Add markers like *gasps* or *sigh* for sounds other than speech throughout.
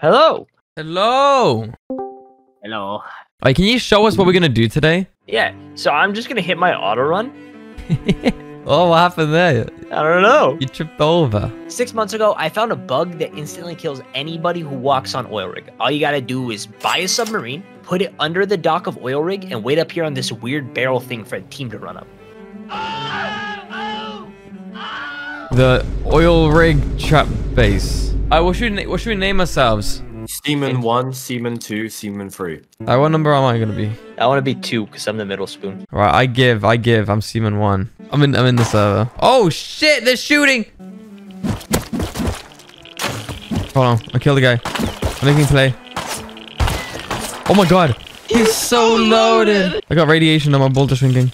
Hello. Hello. Hello. Alright, can you show us what we're gonna do today? Yeah. So I'm just gonna hit my auto run. *laughs* Oh, what happened there? I don't know. You tripped over. Six months ago, I found a bug that instantly kills anybody who walks on oil rig. All you gotta do is buy a submarine, put it under the dock of oil rig, and wait up here on this weird barrel thing for a team to run up. Oh, oh, oh, The oil rig trap base. Alright, what should we what should we name ourselves? Seaman 1, Seaman 2, Seaman 3. Alright, what number am I gonna be? I wanna be two, because I'm the middle spoon. Right, I give, I give. I'm Seaman one. I'm in, I'm in the server. Oh shit! They're shooting. Hold on, I killed the guy. I'm making play. Oh my god, he's so loaded. I got radiation on my bolt shrinking.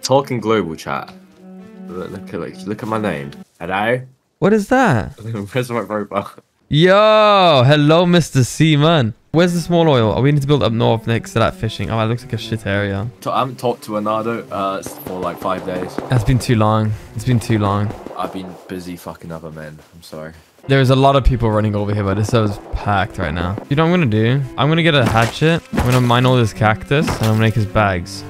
Talking global chat. Look, look at look, look at my name. Hello? What is that? *laughs* Where's my robot? Yo, hello, Mr. Seaman. Where's the small oil? Oh, we need to build up north next to that fishing. Oh, that looks like a shit area. I haven't talked to Enardo uh, for like five days. That's been too long. It's been too long. I've been busy fucking other men. I'm sorry. There's a lot of people running over here, but this server's packed right now. You know what I'm gonna do? I'm gonna get a hatchet. I'm gonna mine all this cactus, and I'm gonna make his bags.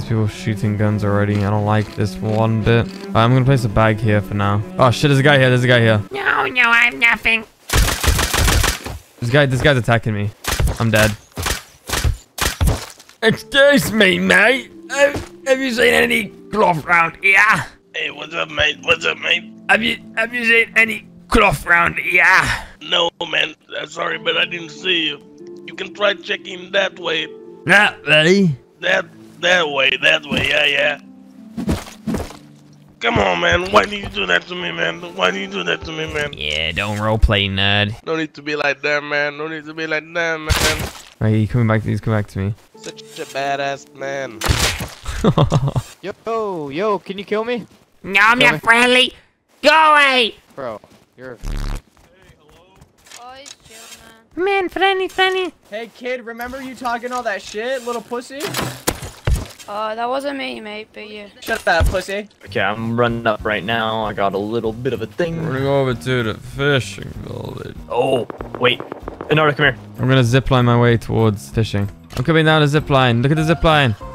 These people shooting guns already. I don't like this one bit. Alright, I'm gonna place a bag here for now. Oh shit, there's a guy here. There's a guy here. No, no, I'm nothing. This guy, this guy's attacking me. I'm dead. Excuse me, mate. Have, have you seen any cloth round here? Hey, what's up, mate? What's up, mate? Have you have you seen any cloth round here? No, man. Uh, sorry, but I didn't see you. You can try checking that way. Not really. That that way. That way. Yeah, yeah. Come on, man. Why do you do that to me, man? Why do you do that to me, man? Yeah, don't roleplay, nerd. No need to be like that, man. No need to be like that, man. Hey, Right, he's coming back. He's come back to me. Such a badass man. *laughs* Yo, yo, can you kill me? No, I'm Kill not me. friendly. Go away. Bro, you're Hey, hello. Oh, he's chill, man. Man, friendly, friendly. Hey kid, remember you talking all that shit, little pussy? Uh, that wasn't me, mate, but yeah. Shut up, pussy. Okay, I'm running up right now. I got a little bit of a thing. We're thing. gonna go over to the fishing village. Oh, wait. Anora, come here. I'm gonna zip line my way towards fishing. I'm coming down the zip line. Look at the zip line. Very funny.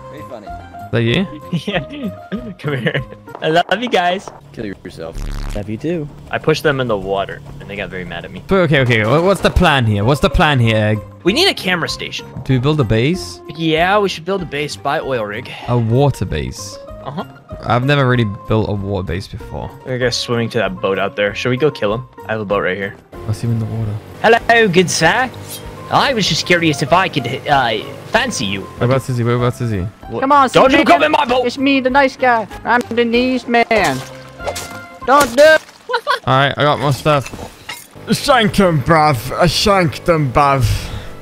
Is that you? *laughs* yeah. Come here. I love you guys. Kill yourself. Love you too. I pushed them in the water, and they got very mad at me. But okay, okay. What's the plan here? What's the plan here, Egg? We need a computer station. Do we build a base? Yeah, we should build a base by oil rig. A water base. Uh-huh. I've never really built a water base before. I guess swimming to that boat out there. Should we go kill him? I have a boat right here. I'll see him in the water. Hello, good sir. I was just curious if I could uh, fancy you. Whereabouts is he? Whereabouts is he? Come on, Don't you come in my boat! It's me, the nice guy. I'm the nice man. Don't do it. *laughs* Alright, I got my stuff. Shank him, bruv. I shanked him, bruv.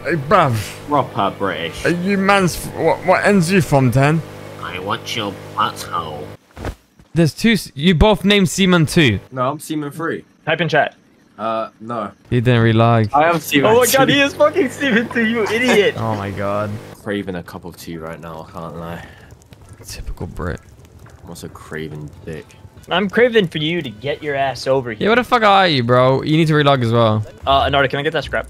Hey, bruv. Proper British. Are you man's... What, what ends you from, then? I want your butthole. There's two... You both named Seaman too. No, I'm Seaman 3. Type in chat. Uh, no. He didn't really lag. I am Seaman Oh my god, he is fucking Steven too, you idiot! Oh my god. craving a cup of tea right now, I can't lie. Typical Brit. I'm also craving dick. I'm craving for you to get your ass over here. Yeah, here. where the fuck are you, bro? You need to relog as well. Uh, Enardo, can I get that scrap?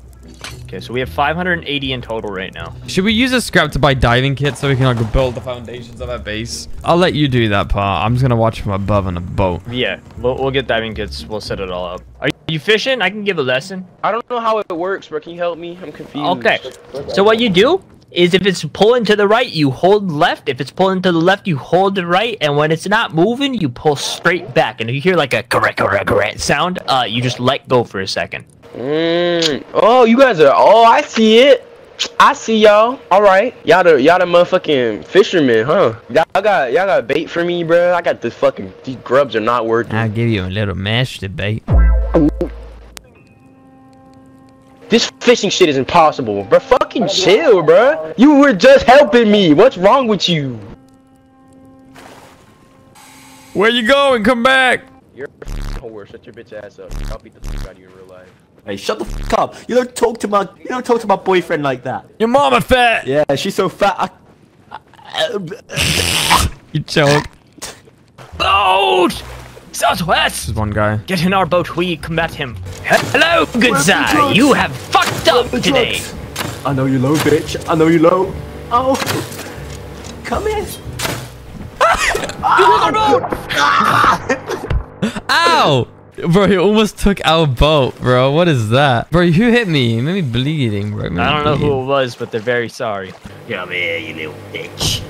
Okay, so we have 580 in total right now. Should we use a scrap to buy diving kits so we can like build the foundations of our base? I'll let you do that part. I'm just gonna watch from above on a boat. Yeah, we'll, we'll get diving kits. We'll set it all up. Are you fishing? I can give a lesson. I don't know how it works, bro. Can you help me? I'm confused. Okay. So what you do is if it's pulling to the right, you hold left. If it's pulling to the left, you hold the right. And when it's not moving, you pull straight back. And if you hear like a correct, correct, correct sound, uh, you just let go for a second. Mm. Oh, you guys are. Oh, I see it. I see y'all. All right, y'all the y'all the motherfucking fishermen, huh? Y'all got y'all got bait for me, bro. I got this fucking these grubs are not working. I'll give you a little mash debate. This fishing shit is impossible, bro. Fucking chill, bro. You were just helping me. What's wrong with you? Where you going? Come back. You're a whore. Shut your bitch ass up. I'll beat the fuck out of you in real life. Hey, shut the fuck up. You don't talk to my you don't talk to my boyfriend like that. Your mama fat. Yeah, she's so fat. I, You choke. *laughs* Boat! Southwest! There's one guy. Get in our boat, we combat him. Hello, good sir. You have fucked up today. drugs. I know you low, bitch. I know you low. Oh. Come in. *laughs* *laughs* Ow! Bro, he almost took our boat, bro. What is that? Bro, who hit me? You made me bleeding, bro. You made I don't know bleed. who it was, but they're very sorry. Come here, you little bitch.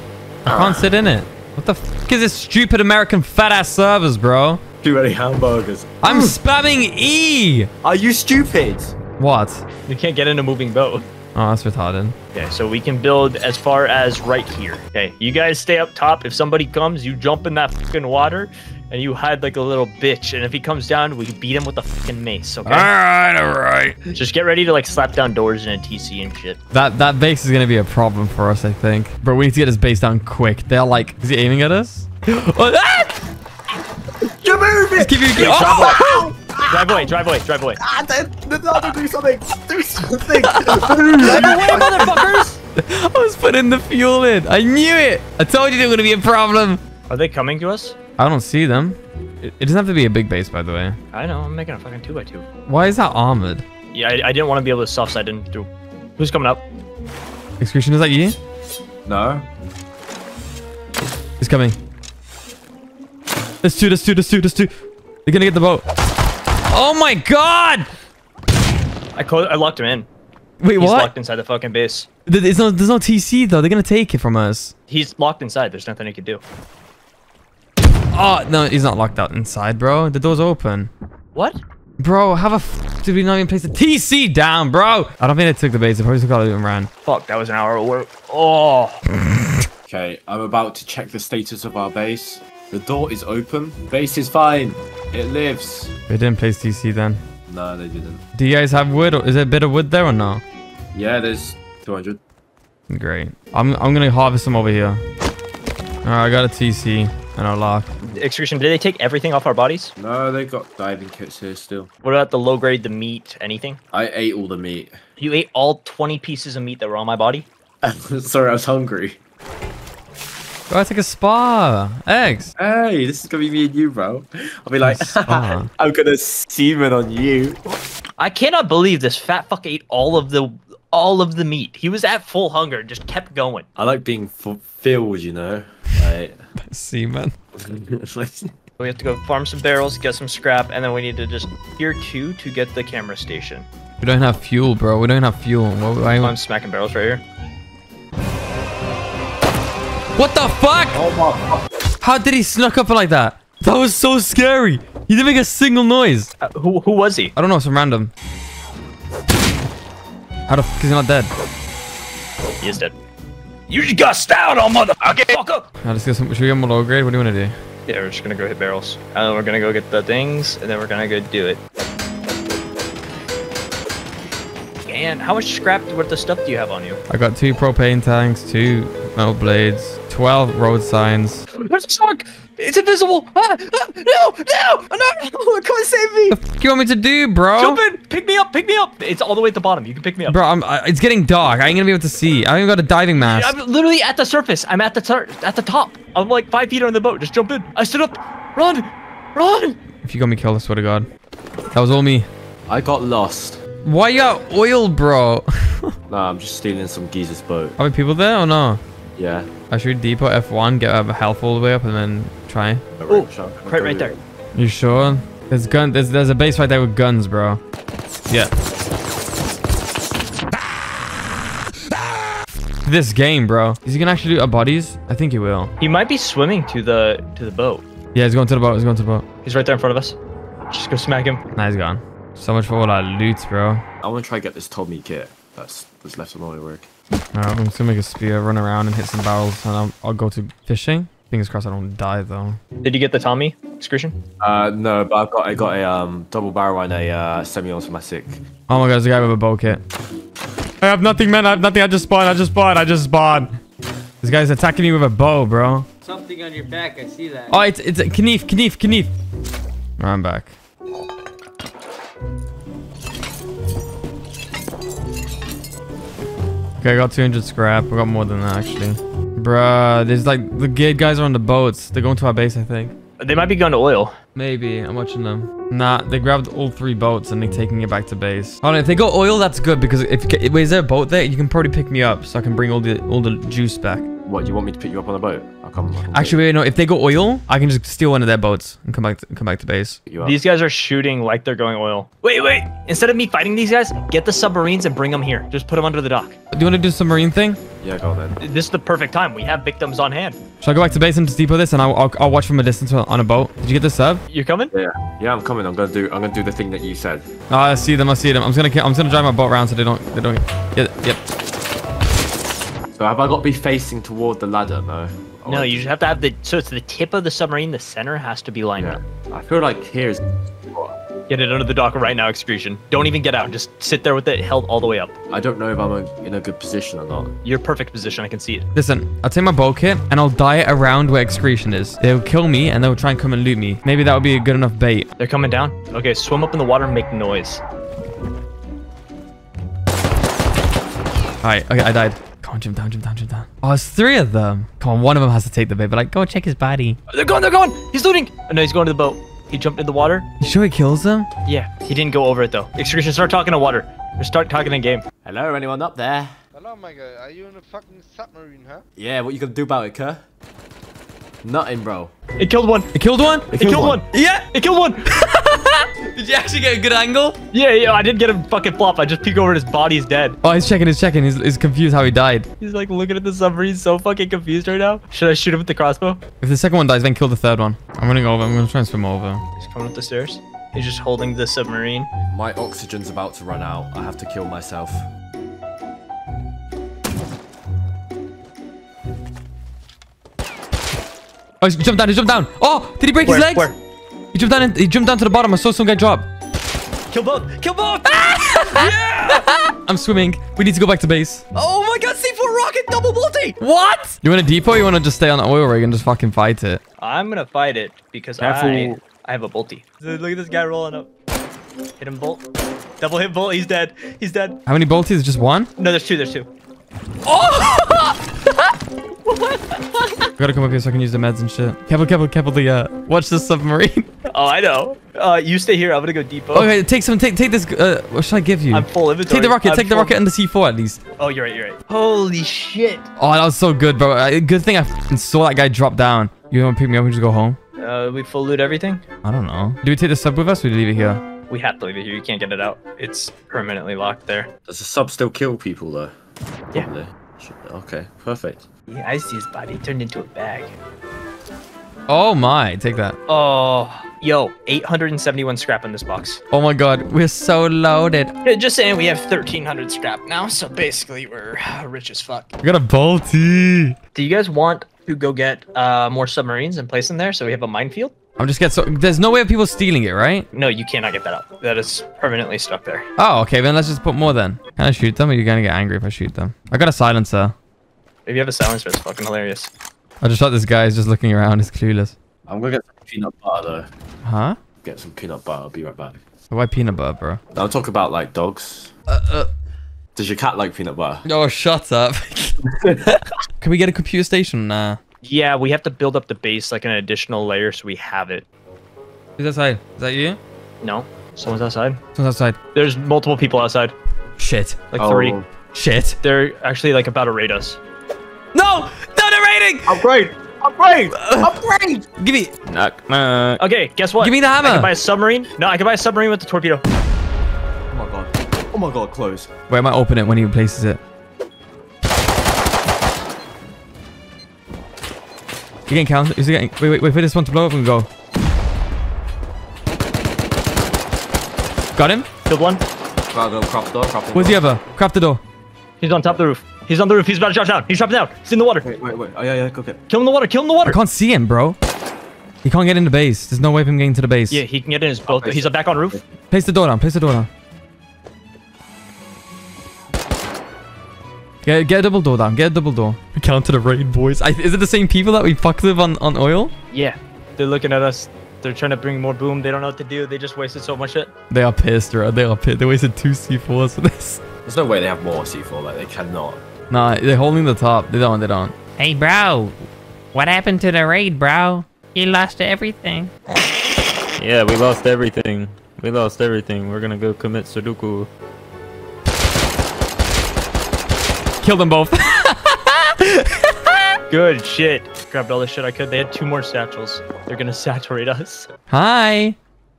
I can't uh. sit in it. What the fuck is this stupid American fat ass servers, bro? Too many hamburgers. I'm spamming E! Are you stupid? What? You can't get in a moving boat. Oh, that's retarded. Okay, so we can build as far as right here. Okay, you guys stay up top. If somebody comes, you jump in that fucking water and you hide like a little bitch. And if he comes down, we beat him with a fucking mace, okay? Alright, alright. Just get ready to like slap down doors in a TC and shit. That that base is gonna be a problem for us, I think. Bro, we need to get this base down quick. They're like, is he aiming at us? *gasps* oh, ah! You're moving. Just keep you. Hey, Oh! Drive away, drive away, drive away. Ah, then, then, no, do something. Do something. *laughs* Drive away, *laughs* motherfuckers! I was putting the fuel in. I knew it. I told you there was gonna be a problem. Are they coming to us? I don't see them. It, it doesn't have to be a big base, by the way. I know, I'm making a fucking 2x2. Why is that armored? Yeah, I, I didn't want to be able to soft side in through. Who's coming up? Xcretion, is that you? No. He's coming. There's two, there's two, there's two, there's two. They're gonna get the boat. Oh my god! I co- I locked him in. Wait, what? He's what? locked inside the fucking base. There's no, there's no TC though. They're gonna take it from us. He's locked inside. There's nothing he could do. Oh no, he's not locked out inside, bro. The door's open. What? Bro, how the f did we not even place the TC down, bro? I don't think they took the base. They probably took all of it and ran. Fuck, that was an hour of work. Oh. *laughs* Okay, I'm about to check the status of our base. The door is open. Base is fine. It lives. They didn't place TC then. No, they didn't. Do you guys have wood? Or is there a bit of wood there or no? Yeah, there's 200. Great. I'm I'm gonna harvest some over here. Alright, I got a TC and a lock. Xcretion, did they take everything off our bodies? No, they got diving kits here still. What about the low grade, the meat, anything? I ate all the meat. You ate all 20 pieces of meat that were on my body? *laughs* Sorry, I was hungry. Go take a spa. Eggs. Hey, this is gonna be me and you, bro. I'll be like, *laughs* I'm gonna semen on you. I cannot believe this fat fuck ate all of the all of the meat. He was at full hunger, and just kept going. I like being filled, you know. Like, *laughs* Seaman. *laughs* We have to go farm some barrels, get some scrap, and then we need to just tier two to get the computer station. We don't have fuel, bro. We don't have fuel. What, why, I'm smacking barrels right here. what the fuck? oh my How did he snuck up like that? That was so scary. He didn't make a single noise. Uh, who who was he? I don't know. Some random. How the fuck is he not dead? He is dead. You just got stout on motherfucker. Now let's get some. Should we get more low grade? What do you want to do? Yeah, we're just gonna go hit barrels. And then we're gonna go get the things, and then we're gonna go do it. And how much scrap worth of stuff do you have on you? I got two propane tanks, two metal blades, 12 road signs. There's a shark! It's invisible! Ah, ah, no! No! No! *laughs* Come and save me! What the fuck you want me to do, bro? Jump in! Pick me up! Pick me up! It's all the way at the bottom. You can pick me up. Bro, I'm, I, it's getting dark. I ain't gonna be able to see. I ain't got a diving mask. I'm literally at the surface. I'm at the tar- at the top. I'm like five feet on the boat. Just jump in. I stood up. Run! Run! If you got me killed, I swear to God. That was all me. I got lost. Why you got oil, bro? *laughs* Nah, I'm just stealing some geezer's boat. Are there people there or no? Yeah. I should depot F1, get a health all the way up, and then try. Oh, right, right there. You sure? There's gun. There's there's a base right there with guns, bro. Yeah. This game, bro. Is he gonna actually do our bodies? I think he will. He might be swimming to the to the boat. Yeah, he's going to the boat. He's going to the boat. He's right there in front of us. Just go smack him. Nah, he's gone. So much for all our loot, bro. I want to try get this Tommy kit that's that's left on my work. Alright, I'm just gonna make a spear, run around and hit some barrels, and I'll, I'll go to fishing. Fingers crossed I don't die though. Did you get the Tommy Xcretion? Uh, no, but I've got I got a um double barrel and a uh, semi-automatic. Oh my god, there's a guy with a bow kit. I have nothing, man. I have nothing. I just spawned. I just spawned. I just spawned. This guy's attacking me with a bow, bro. Something on your back, I see that. Oh, it's it's a Knief, Knief, Knief. I'm back. Okay, I got 200 scrap. I got more than that, actually. Bruh, there's like, the gate guys are on the boats. They're going to our base, I think. They might be going to oil. Maybe. I'm watching them. Nah, they grabbed all three boats and they're taking it back to base. Oh, no, if they go oil, that's good because if wait, is there a boat there? You can probably pick me up so I can bring all the all the juice back. What, you want me to pick you up on a boat? I'll come. I can Actually, wait, no. If they go oil, I can just steal one of their boats and come back to, come back to base. pick you up. These guys are shooting like they're going oil. Wait, wait. Instead of me fighting these guys, get the submarines and bring them here. Just put them under the dock. Do you want to do some marine thing? Yeah, go then. This is the perfect time. We have victims on hand. Should I go back to base and just depot this and I'll, I'll, I'll watch from a distance on a boat? Did you get the sub? You're coming? Yeah, yeah, I'm coming. I'm gonna do. I'm gonna do the thing that you said. Oh, I see them. I see them. I'm just gonna I'm just gonna drive my boat around so they don't they don't. Yep. yep. So have I got to be facing toward the ladder? No. Oh, No, you just have to have the. So it's the tip of the submarine. The center has to be lined Yeah. up. I feel like here is. Get it under the dock right now, Xcretion. Don't even get out. Just sit there with it held all the way up. I don't know if I'm a, in a good position or not. Your perfect position. I can see it. Listen, I'll take my boat kit and I'll dive around where Xcretion is. They'll kill me and they'll try and come and loot me. Maybe that would be a good enough bait. They're coming down. Okay, swim up in the water and make noise. Alright, okay, I died. Come on, jump down, jump down, jump down. Oh, it's three of them. Come on, one of them has to take the bait, but like, go check his body. Oh, they're gone, They're gone. He's looting. Oh, no, he's going to the boat. He jumped in the water. You sure he kills them? Yeah, he didn't go over it though. Xcretion, start talking to water. Or start talking in game. Hello, anyone up there? Hello, my guy. Are you in a fucking submarine, huh? Yeah, what you gonna do about it, Kerr? Nothing, bro. It killed one. It killed one? It killed one. Yeah! It killed one. *laughs* Did you actually get a good angle? yeah, yeah. I didn't get him fucking flop. I just peek over and his body's dead. Oh, he's checking, he's checking. He's, he's confused how he died. He's like looking at the submarine, so fucking confused right now. Should I shoot him with the crossbow? If the second one dies, then kill the third one. I'm running over. I'm gonna try and swim over. He's coming up the stairs. He's just holding the submarine. My oxygen's about to run out. I have to kill myself. Oh, he jumped down, he jumped down. Oh, did he break Where? his legs? Where? He jumped down, in, he jumped down to the bottom. I saw some guy drop. Kill both. Kill both. *laughs* I'm swimming. We need to go back to base. oh my god, C4 rocket double multi. What? You want a depot you want to just stay on the oil rig and just fucking fight it? I'm gonna fight it because I Careful. I have a bolty. Look at this guy rolling up. Hit him bolt. Double hit bolt. He's dead. He's dead. How many bolties? Just one? No, there's two. There's two. Oh! *laughs* Gotta come up here so I can use the meds and shit. Careful, careful, careful. The uh, watch this submarine. *laughs* Oh, I know. Uh, you stay here. I'm gonna go depot. okay, take some. Take take this. Uh, what should I give you? I'm full inventory. Take the rocket. I'm take the rocket and the C4 at least. Oh, you're right. You're right. Holy shit. Oh, that was so good, bro. Uh, good thing I saw that guy drop down. You want to pick me up and just go home? Uh, we full loot everything. I don't know. Do we take the sub with us or do we leave it here? We have to leave it here. You can't get it out. It's permanently locked there. Does the sub still kill people though? Yeah. Probably. Should- Okay, perfect. Yeah, I see his body turned into a bag. Oh my, take that. Oh, yo, 871 scrap in this box. Oh my god, we're so loaded. Just saying, we have 1300 scrap now, so basically we're rich as fuck. We got a bolty. Do you guys want to go get uh, more submarines and place them there so we have a minefield? I'm just getting so there's no way of people stealing it, right? No, you cannot get that out. That is permanently stuck there. Oh, okay, then let's just put more then. Can I shoot them or are you gonna get angry if I shoot them? I got a silencer. If you have a silencer, it's fucking hilarious. I just thought this guy, he's just looking around, he's clueless. I'm gonna get some peanut butter though. Huh? Get some peanut butter. I'll be right back. Why peanut butter, bro? I'll talk about like dogs. Uh, Does your cat like peanut butter? Oh, shut up. *laughs* Can we get a computer station? Nah. Yeah, we have to build up the base like an additional layer so we have it. Who's outside? Is that you? No? Someone's outside? Someone's outside. There's multiple people outside. Shit. Like three. Oh. Shit. They're actually like about to raid us. No! No, they're raiding! Upgrade! Upgrade! Uh, Upgrade! Give me. Knock, knock. Okay, guess what? Give me the hammer. I can buy a submarine. No, I can buy a submarine with the torpedo. Oh my god. Oh my god, close. Where am I open it when he places it? You getting count? Is he getting? Wait, wait, wait for this one to blow up and go. Got him? Killed one. I'll go crop door, crop the Where's the other? Craft the door. He's on top of the roof. He's on the roof. He's about to drop down. He's dropping down. He's in the water. Wait, wait, wait. Oh yeah, yeah, go get. Kill him in the water. Kill him in the water. I can't see him, bro. He can't get in the base. There's no way of him getting to the base. Yeah, he can get in his boat. He's back on roof. Place the door down. Place the door down. Get, get a double door down. Get a double door. We counter the raid, boys. I, is it the same people that we fucked with on, on oil? Yeah, they're looking at us. They're trying to bring more boom. They don't know what to do. They just wasted so much shit. They are pissed, bro. They are pissed. They wasted two C4s for this. There's no way they have more C4. Like they cannot. Nah, they're holding the top. They don't. They don't. Hey, bro. What happened to the raid, bro? You lost everything. Yeah, we lost everything. We lost everything. We're gonna go commit Sudoku. Kill them both. *laughs* Good shit. Grabbed all the shit I could. They had two more satchels. They're gonna saturate us. Hi.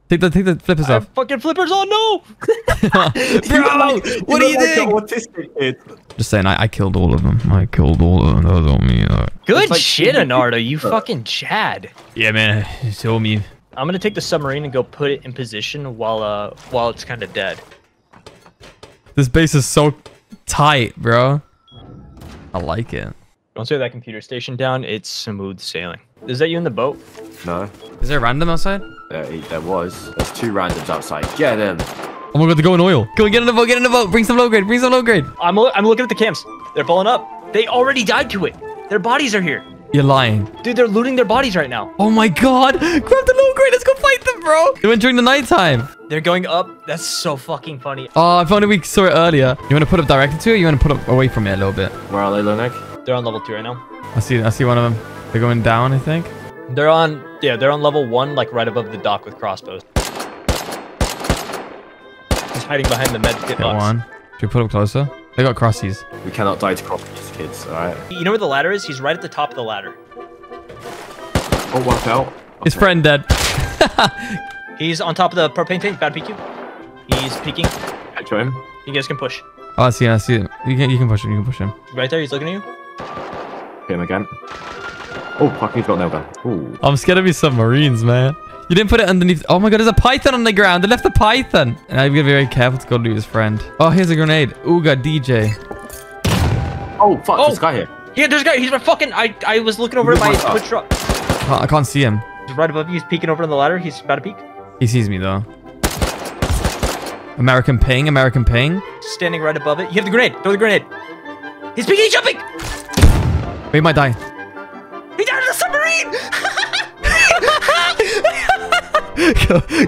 Take the take the flippers I off. have fucking flippers on. No. *laughs* *laughs* Bro, what do you think? Autistic kid. Just saying, I, I killed all of them. I killed all of them. That was on me. uh. Good like shit, shooting Enardo. You fucking Chad. Yeah, man. You told me. I'm gonna take the submarine and go put it in position while uh while it's kind of dead. This base is so tight, bro. I like it. Once we have that computer station down, it's smooth sailing. Is that you in the boat? No, Is there a random outside? there, he- there was. There's two randoms outside. Get him. Oh my god, they're going oil. Go and get in the boat, get in the boat. Bring some low grade, bring some low grade. I'm I'm looking at the camps. They're pulling up. They already died to it. Their bodies are here. You're lying. Dude, they're looting their bodies right now. Oh my god. Grab the low grade. Let's go fight them, bro. They went during the nighttime. They're going up. That's so fucking funny. Oh, if only we saw it earlier. You want to put up directly to it? You want to put up away from it a little bit? Where are they, LoneEgg? They're on level two right now. I see. I see one of them. They're going down, I think. They're on yeah, they're on level one, like right above the dock with crossbows. He's hiding behind the med kit Get box. one. Should we put him closer? They got crossies. We cannot die to crop these kids, alright? You know where the ladder is? He's right at the top of the ladder. Oh, watch out. His friend dead. *laughs* He's on top of the propane tank, bad PQ. He's peeking. Catch him. You guys can push. Oh, I see. him, I see. it. You can. You can push him. You can push him. Right there, he's looking at you. Hit him again. Oh, fuck, he's got nail gun. Ooh. I'm scared of these submarines, man. You didn't put it underneath. Oh my god, there's a python on the ground. They left the python. And I've got to be very careful to go loot his friend. Oh, here's a grenade. Ooga DJ. Oh, fuck, Oh. this guy here. Yeah, there's a guy. He's right fucking. I I was looking over at my Where's my Twitch truck. Can't- I can't see him. He's right above you. He's peeking over on the ladder. He's about to peek. He sees me though. American ping. American ping. Standing right above it. You have the grenade. Throw the grenade. He's peeking. He's jumping. We might die. He died in the submarine.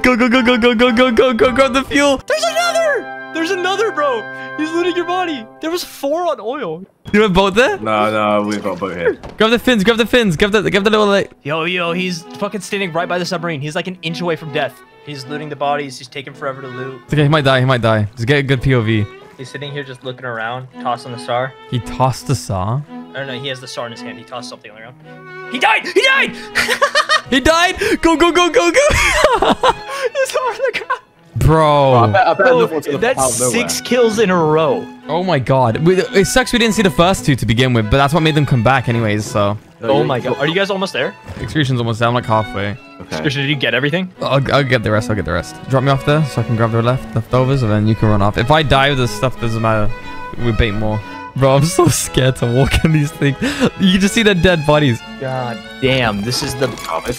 go, go, go, go, go, go, go, go, go, grab the fuel. There's another. There's another, bro. He's looting your body. There was four on oil. You have a boat there? No, no, we've got a boat here. Grab the fins, grab the fins, grab the, grab the little, like, Yo, yo, he's fucking standing right by the submarine. He's like an inch away from death. He's looting the bodies. He's taking forever to loot. it's okay, he might die, he might die. Just get a good POV. He's sitting here just looking around, tossing the star. He tossed the saw. I don't know. He has the star in his hand. He tossed something on the ground. He died. He died. *laughs* He died! Go, go, go, go, go! *laughs* His star on the ground. Bro. I bet, I bet Bro, another one's gonna that's pop out of nowhere. six kills in a row. Oh my god. It sucks we didn't see the first two to begin with, but that's what made them come back anyways, so. Oh, oh my god. Are you guys almost there? Xcretion's almost down, like halfway. Okay. Christian, did you get everything? I'll, I'll get the rest, I'll get the rest. Drop me off there so I can grab the left leftovers and then you can run off. If I die with this stuff, doesn't matter. We bait more. Bro, I'm so scared to walk in these things. You just see the dead bodies. God damn, this is the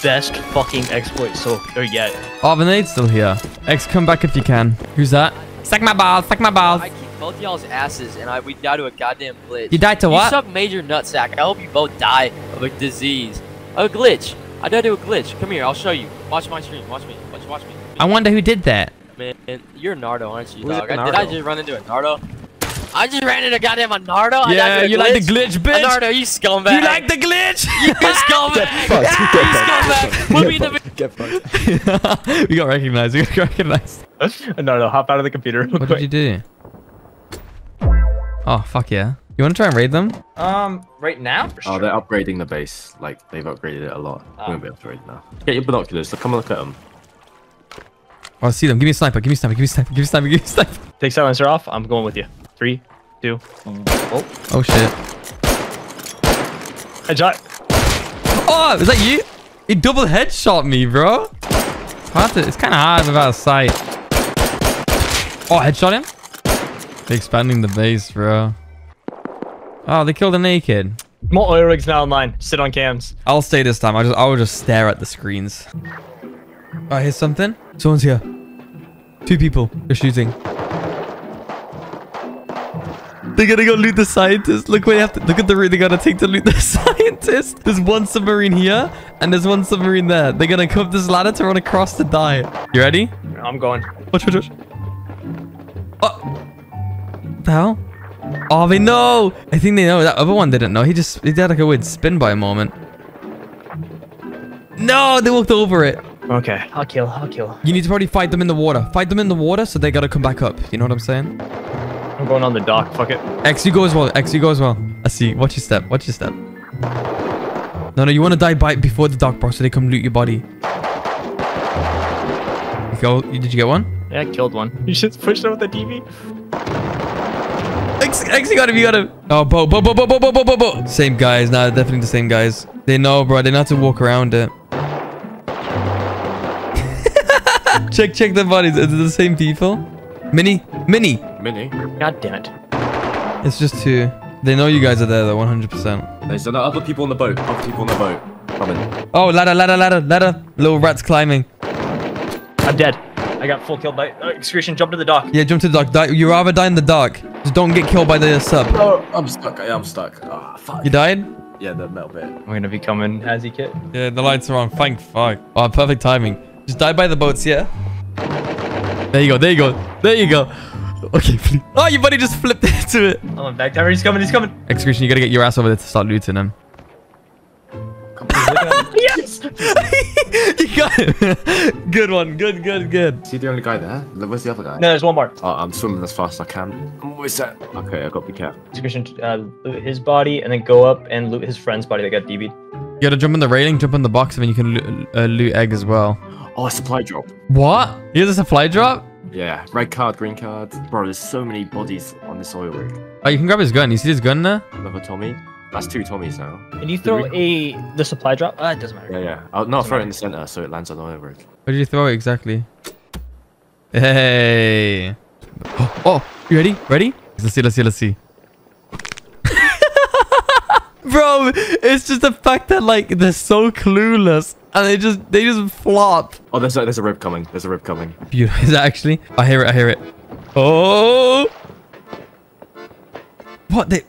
best fucking exploit so far yet. Oh, the nade's still here. X, come back if you can. Who's that? Suck my balls, suck my balls. I kicked both y'all's asses and I we died to a goddamn glitch. You died to You what? suck major nutsack. I hope you both die of a disease. A glitch. I died to a glitch. Come here, I'll show you. Watch my stream. Watch me. Watch, watch me. I wonder who did that. Man, you're Enardo, aren't you, Who's dog? a I, did I just run into Enardo? I just ran into goddamn Enardo. I Yeah, died to a you like the glitch? glitch, bitch? Enardo, you scumbag. You like the glitch? *laughs* You scumbag. Get you scumbag. Put me in the. Get fucked. *laughs* *laughs* we got recognized. We got recognized. no, no, hop out of the computer. real What did you do? Oh, fuck yeah. You want to try and raid them? Um, right now? Oh, they're upgrading the base. Like, they've upgraded it a lot. Ah. We won't be able to raid now. Get your binoculars. So come and look at them. Oh, I see them. Give me a sniper. Give me a sniper. Give me a sniper. Give me a sniper. Give me a sniper. Take silencer off. I'm going with you. Three, two, oh. Oh, shit. Headshot. Oh, is that you? He double headshot me, bro. Hard to- It's kind of hard without sight. Oh, headshot him? They're expanding the base, bro. Oh, they killed a naked. More oil rigs now online. Sit on cams. I'll stay this time. I'll just, I'll just stare at the screens. Oh, hear something. Someone's here. Two people. They're shooting. They're gonna go loot the scientist. Look what they have to. Look at the route they gotta take to loot the *laughs* scientist. There's one submarine here, and there's one submarine there. They're gonna come up this ladder to run across to die. You ready? I'm going. Watch, watch, watch. Oh. What the hell? Oh, they know. I think they know. That other one didn't know. He just he did like a weird spin by a moment. No, they walked over it. Okay, I'll kill. I'll kill. You need to probably fight them in the water. Fight them in the water so they gotta come back up. You know what I'm saying? I'm going on the dock. Fuck it. X, you go as well. X, you go as well. I see. Watch your step. Watch your step. No, no, you want to die by before the dock, bro, so they come loot your body. You go. Did you get one? Yeah, I killed one. You just pushed him with the TV. X, X, you got him. You got him. Oh, bo, bo, bo, bo, bo, bo, bo, bo, bo. Same guys. Nah, definitely the same guys. They know, bro. They know how to walk around it. *laughs* check, check the bodies. Is it the same people? Mini, Mini. Mini. God damn it. It's just two. They know you guys are there, though, 100%. There's no other people on the boat. Other people on the boat. Coming. Oh, ladder, ladder, ladder, ladder. Little rats climbing. I'm dead. I got full killed by uh, Xcretion. Jump to the dock. Yeah, jump to the dock. Die, you rather die in the dark. Just don't get killed by the sub. Oh, I'm stuck. Yeah, I'm stuck. Ah, fuck. You died? Yeah, the metal bit. I'm gonna be coming as he kit. Yeah, the lights are on. Thank fuck. Oh, perfect timing. Just die by the boats, yeah? There you go, there you go. There you go. Okay, please. Oh, your buddy just flipped *laughs* into it. Oh, back tower. He's coming. He's coming. Xcretion, you gotta get your ass over there to start looting him. *laughs* yes. *laughs* you got him. good one. Good, good, good. Is he the only guy there? Where's the other guy? No, there's one more. Oh, I'm swimming as fast as I can. I'm always set. Okay, I gotta be careful. Xcretion. Uh, loot his body and then go up and loot his friend's body that got DB'd. You gotta jump on the railing, jump on the box, and then you can loot, uh, loot egg as well. Oh, a supply drop. What? Here's a supply drop? Yeah, red card, green card. Bro, there's so many bodies on this oil rig. Oh, you can grab his gun. You see his gun there? Another Tommy. That's two Tommies now. Can you throw a the supply drop? Uh, it doesn't matter. Yeah, yeah. I'll not throw it in the center so it lands on the oil rig. Where did you throw it exactly? Hey. Oh, oh, you ready? Ready? Let's see, let's see, let's see. *laughs* Bro, it's just the fact that like they're so clueless and they just they just flop. Oh, there's a, there's a rib coming. There's a rib coming. Beautiful. *laughs* Is that actually? I hear it. I hear it. Oh. What? They,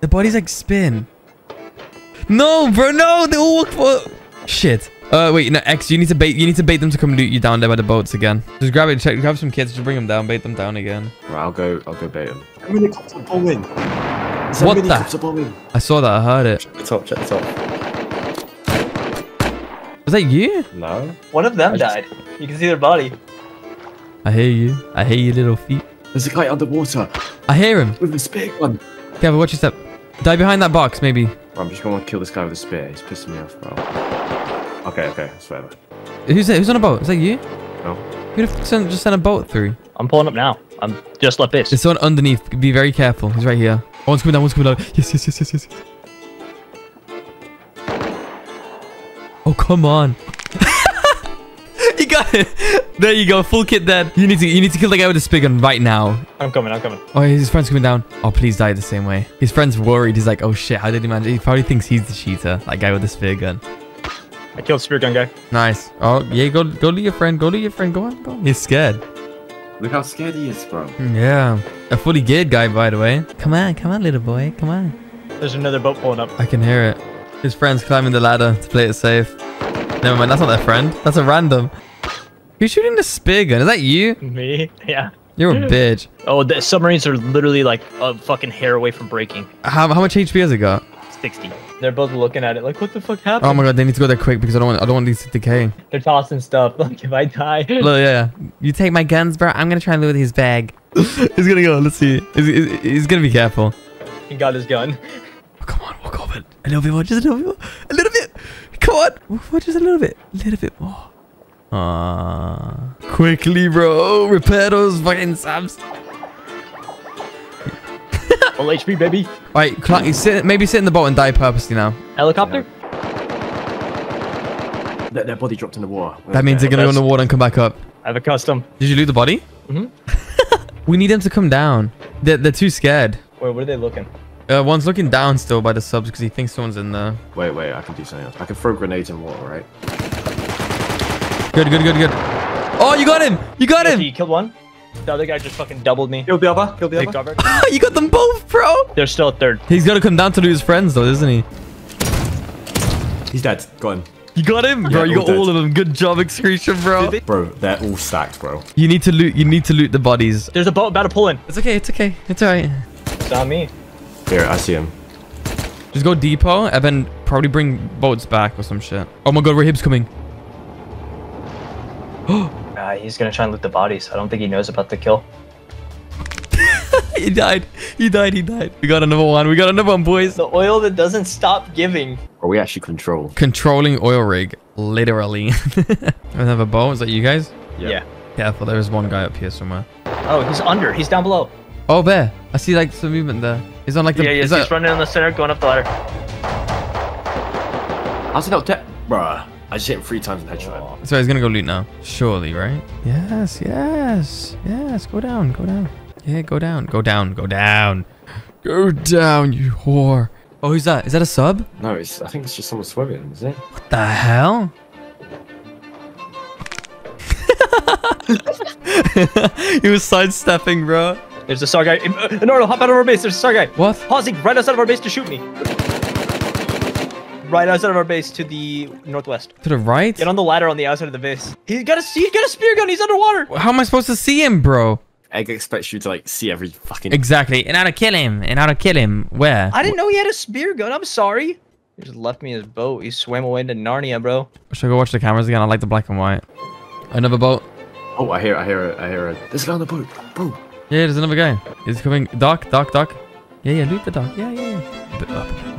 the bodies like spin. No, bro. No, they all work for. Shit. Uh, wait. No, X. You need to bait. You need to bait them to come loot you down there by the boats again. Just grab it. Check. Grab some kids. Just bring them down. Bait them down again. Right, I'll go. I'll go bait them. Helicopter bombing. What the? I saw that. I heard it. Check the top. Check the top. Was that you? No. One of them died. You can see their body. I hear you. I hear your little feet. There's a guy underwater I hear him. with a spear gun. Kevin, watch your step. Die behind that box, maybe. I'm just gonna kill this guy with a spear. He's pissing me off, bro. Okay, okay, that's fair. Who's that? Who's on a boat? Is that you? No. Who the fuck sent, just sent a boat through? I'm pulling up now. I'm just like this. There's someone underneath. Be very careful. He's right here. Oh, one's coming down. One's coming down. Yes, yes, yes, yes, yes. Oh, come on. *laughs* you got it. There you go. Full kit dead. You need to you need to kill the guy with the spear gun right now. I'm coming. I'm coming. Oh, his friend's coming down. Oh, please die the same way. His friend's worried. He's like, oh shit, how did he manage? He probably thinks he's the cheater. That guy with the spear gun. I killed spear gun guy. Nice. Oh, yeah, go go to your friend. Go to your friend. Go on, go on. He's scared. Look how scared he is, bro. Hmm, yeah. A fully geared guy, by the way. Come on, come on, little boy. Come on. There's another boat pulling up. I can hear it. His friend's climbing the ladder to play it safe. Never mind, that's not their friend. That's a random. Who's shooting the spear gun? Is that you? Me? *laughs* Yeah. You're a bitch. Oh, the submarines are literally like a fucking hair away from breaking. How, how much HP has it got? 60. They're both looking at it like, what the fuck happened? Oh my god, they need to go there quick because I don't want I don't want these to decay. They're tossing stuff. *laughs* Like, if I die. Look, yeah, you take my guns, bro. I'm gonna try and loot his bag. *laughs* he's gonna go. Let's see. He's, he's, he's gonna be careful. He got his gun. Oh, come on, walk over a little bit more, just a little bit more, a little bit. Come on, just a little bit, a little bit more. Ah, quickly, bro. Repair those fucking subs. Full *laughs* HP, baby. Right, cl- sit, maybe sit in the boat and die purposely now. Helicopter? Their, their body dropped in the water. That means they're gonna go in the water and come back up. I have a custom. Did you loot the body? Mhm. *laughs* we need them to come down. They're, they're too scared. Wait, what are they looking? Uh, one's looking down still by the subs because he thinks someone's in there. Wait, wait, I can do something else. I can throw grenades in water, right? Good, good, good, good. Oh, you got him! You got him! He killed one. The other guy just fucking doubled me. Killed the other. Killed the They other. covered. *laughs* you got them both, bro! They're still at third. He's got to come down to lose his friends, though, isn't he? He's dead. Got him. You got him, bro. Yeah, you all got dead. all of them. Good job, Xcretion, bro. Bro, they're all stacked, bro. You need to loot. You need to loot the bodies. There's a boat about to pull in. It's okay. It's okay. It's alright. It's on me. Here, I see him. Just go depot and then probably bring boats back or some shit. Oh my god, RHIB's coming. *gasps* Uh, he's gonna try and loot the bodies. I don't think he knows about the kill. *laughs* he died. He died. He died. We got another one. We got another one, boys. The oil that doesn't stop giving. Are we actually control. Controlling oil rig, literally. *laughs* Another boat. Is that you guys? Yeah. Careful. There's one guy up here somewhere. Oh, he's under. He's down below. Oh, there. I see like some movement there. He's on like the. yeah, is yes, that- he's running in the center, going up the ladder. How's it not dead? Bruh. I just hit him three times in headshot. So he's gonna go loot now. Surely, right? Yes, yes, yes. Go down, go down. Yeah, go down, go down, go down. Go down, you whore. Oh, who's that? Is that a sub? No, it's. I think it's just someone swimming, is it? What the hell? *laughs* he was sidestepping, bro. There's a SAR guy. Uh, Nardo, hop out of our base. There's a SAR guy. What? Pausing right outside of our base to shoot me. Right outside of our base to the northwest. To the right? Get on the ladder on the outside of the base. He's got a he's got a spear gun. He's underwater. How am I supposed to see him, bro? Egg expects you to like see every fucking. Exactly. And how to kill him. And how to kill him. Where? I didn't know he had a spear gun. I'm sorry. He just left me his boat. He swam away into Narnia, bro. Should I go watch the cameras again? I like the black and white. Another boat. Oh, I hear, I hear, it, I hear. it. There's a guy on the boat, bro. Yeah, there's another guy. He's coming. Doc, doc, doc. Yeah, yeah, loot the doc. Yeah, yeah, yeah. Bit up. Uh,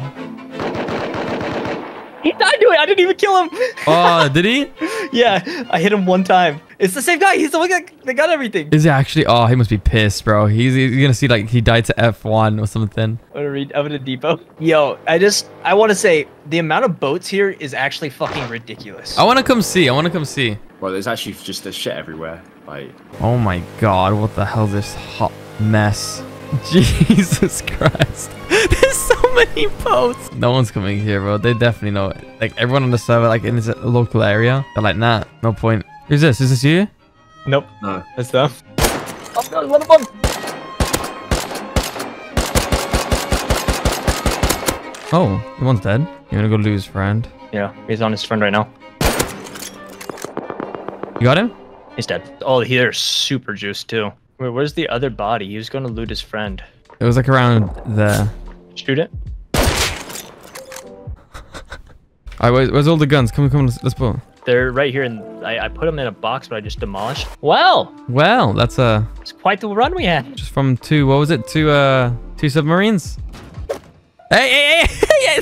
he died to it. I didn't even kill him. Oh, *laughs* did he? yeah, I hit him one time. It's the same guy. He's the one that, that got everything. Is he actually? Oh, he must be pissed, bro. He's, he's gonna see like he died to F1 or something. I'm gonna read. I'm gonna depot. Yo, I just I want to say the amount of boats here is actually fucking ridiculous. I want to come see. I want to come see. Well, there's actually just there's shit everywhere. Like, Oh my god, what the hell is this hot mess? *laughs* Jesus Christ. *laughs* There's so many boats. No one's coming here, bro. They definitely know it. Like everyone on the server, like in this local area, they're like, nah, no point. Who's this? Is this you? Nope. no. That's them. Oh god, one of them. Oh, the one's dead. You're gonna go lose, friend. Yeah, he's on his friend right now. You got him? He's dead. Oh, they're super juiced too. Wait, where's the other body? He was gonna loot his friend. It was like around the. Shoot it. *laughs* Alright, where's, where's all the guns? Come on, come on, let's, let's go. They're right here, and I, I put them in a box, but I just demolished. Well, Well, that's uh it's quite the run we had. just from two. What was it? Two uh two submarines. Hey, hey, hey, *laughs* hey!